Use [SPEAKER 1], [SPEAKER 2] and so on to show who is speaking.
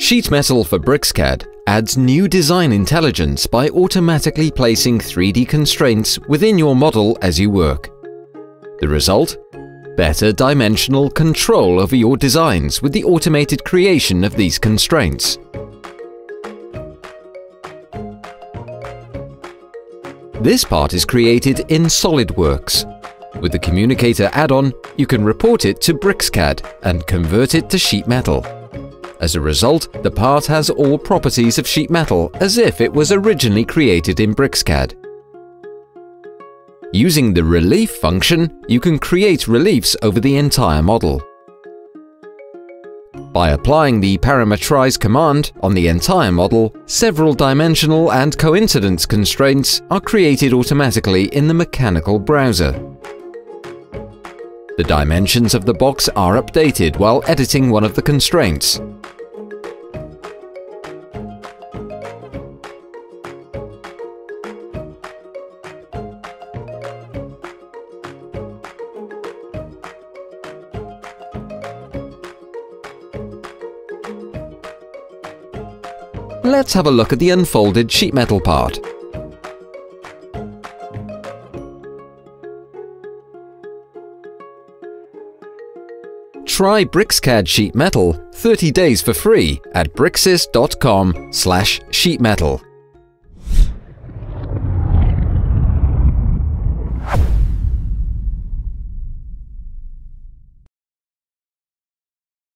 [SPEAKER 1] Sheet Metal for BricsCAD adds new design intelligence by automatically placing 3D constraints within your model as you work. The result? Better dimensional control over your designs with the automated creation of these constraints. This part is created in SolidWorks. With the Communicator add-on, you can report it to BricsCAD and convert it to sheet metal. As a result, the part has all properties of sheet metal as if it was originally created in BricsCAD. Using the Relief function, you can create reliefs over the entire model. By applying the Parametrize command on the entire model, several dimensional and coincidence constraints are created automatically in the mechanical browser. The dimensions of the box are updated while editing one of the constraints. Let's have a look at the unfolded sheet metal part. Try BricsCAD Sheet Metal 30 days for free at bricsys.com slash sheetmetal.